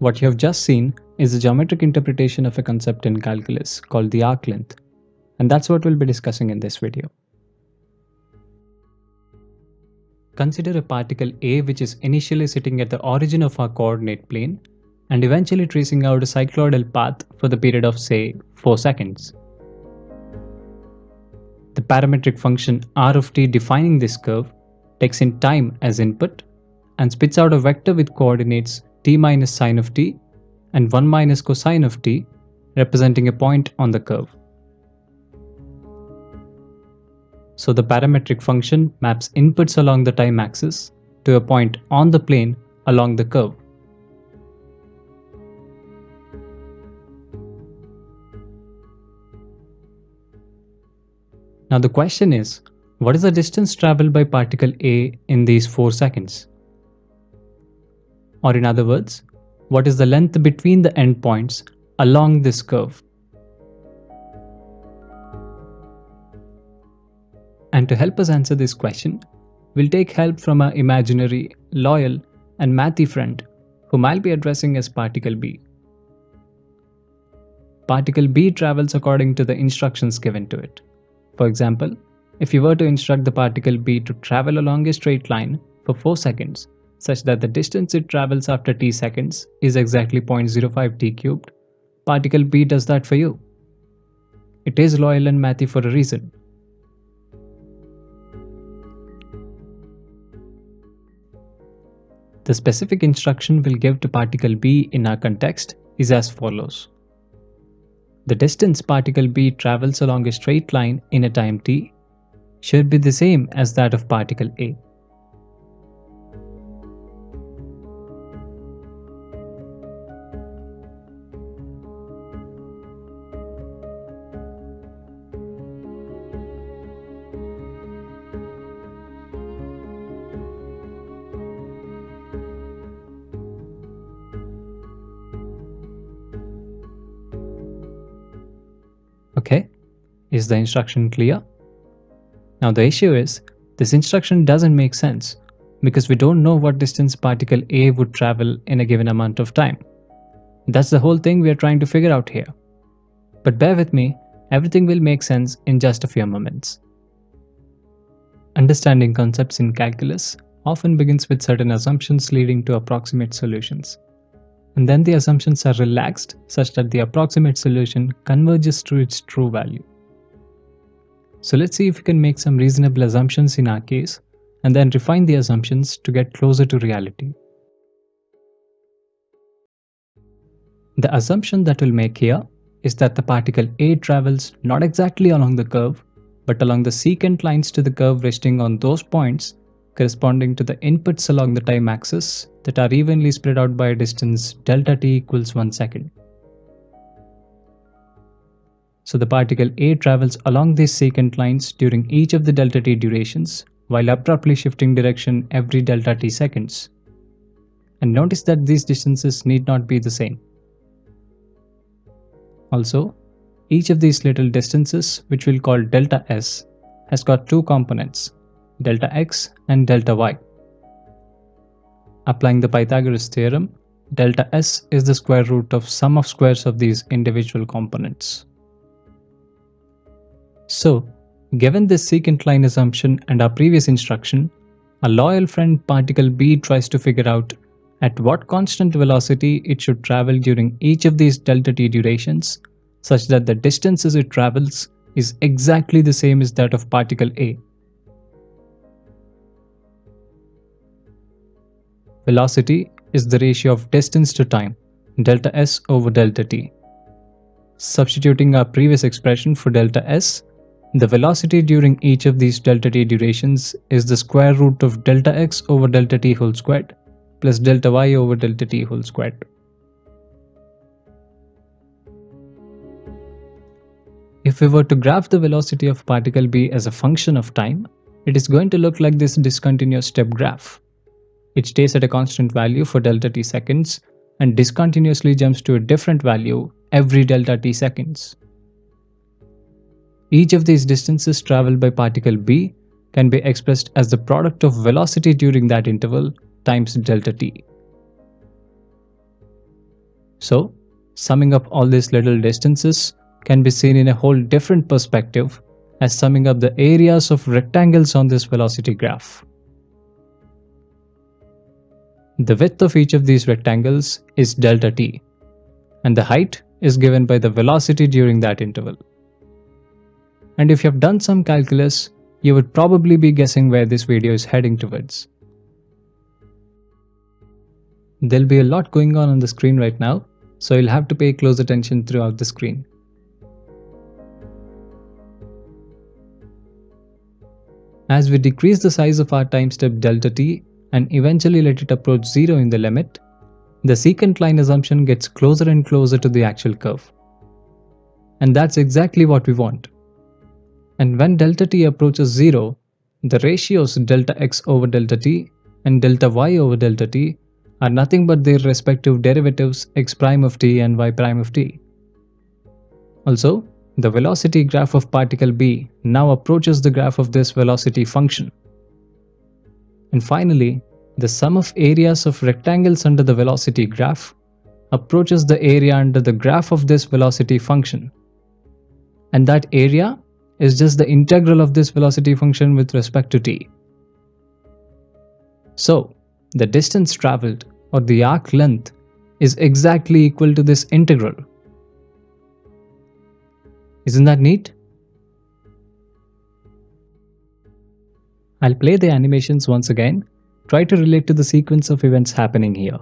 What you have just seen is a geometric interpretation of a concept in calculus called the arc length, and that's what we'll be discussing in this video. Consider a particle A which is initially sitting at the origin of our coordinate plane and eventually tracing out a cycloidal path for the period of say 4 seconds. The parametric function r of t defining this curve takes in time as input and spits out a vector with coordinates t minus sine of t and 1 minus cosine of t representing a point on the curve. So the parametric function maps inputs along the time axis to a point on the plane along the curve. Now the question is, what is the distance traveled by particle A in these 4 seconds? Or in other words, what is the length between the endpoints along this curve? And to help us answer this question, we'll take help from our imaginary, loyal, and mathy friend, whom I'll be addressing as particle B. Particle B travels according to the instructions given to it. For example, if you were to instruct the particle B to travel along a straight line for 4 seconds, such that the distance it travels after t seconds is exactly 0.05 t cubed, particle B does that for you. It is loyal and mathy for a reason. The specific instruction we'll give to particle B in our context is as follows. The distance particle B travels along a straight line in a time t should be the same as that of particle A. is the instruction clear? Now the issue is, this instruction doesn't make sense because we don't know what distance particle A would travel in a given amount of time. That's the whole thing we are trying to figure out here. But bear with me, everything will make sense in just a few moments. Understanding concepts in calculus often begins with certain assumptions leading to approximate solutions. And then the assumptions are relaxed such that the approximate solution converges to its true value. So let's see if we can make some reasonable assumptions in our case and then refine the assumptions to get closer to reality. The assumption that we'll make here is that the particle A travels not exactly along the curve, but along the secant lines to the curve resting on those points corresponding to the inputs along the time axis that are evenly spread out by a distance delta t equals 1 second. So the particle A travels along these secant lines during each of the delta t durations while abruptly shifting direction every delta t seconds. And notice that these distances need not be the same. Also, each of these little distances, which we'll call delta s, has got two components, delta x and delta y. Applying the Pythagoras theorem, delta s is the square root of sum of squares of these individual components. So, given this secant line assumption and our previous instruction, a loyal friend particle B tries to figure out at what constant velocity it should travel during each of these delta t durations such that the distances it travels is exactly the same as that of particle A. Velocity is the ratio of distance to time, delta s over delta t. Substituting our previous expression for delta s, the velocity during each of these delta t durations is the square root of delta x over delta t whole squared plus delta y over delta t whole squared. If we were to graph the velocity of particle B as a function of time, it is going to look like this discontinuous step graph. It stays at a constant value for delta t seconds and discontinuously jumps to a different value every delta t seconds. Each of these distances traveled by particle B can be expressed as the product of velocity during that interval times delta t. So, summing up all these little distances can be seen in a whole different perspective as summing up the areas of rectangles on this velocity graph. The width of each of these rectangles is delta t, and the height is given by the velocity during that interval. And if you have done some calculus, you would probably be guessing where this video is heading towards. There'll be a lot going on on the screen right now, so you'll have to pay close attention throughout the screen. As we decrease the size of our time step delta t and eventually let it approach 0 in the limit, the secant line assumption gets closer and closer to the actual curve. And that's exactly what we want. And when delta t approaches 0, the ratios delta x over delta t and delta y over delta t are nothing but their respective derivatives x prime of t and y prime of t. Also, the velocity graph of particle B now approaches the graph of this velocity function. And finally, the sum of areas of rectangles under the velocity graph approaches the area under the graph of this velocity function. And that area is just the integral of this velocity function with respect to t. So, the distance traveled or the arc length is exactly equal to this integral. Isn't that neat? I'll play the animations once again, try to relate to the sequence of events happening here.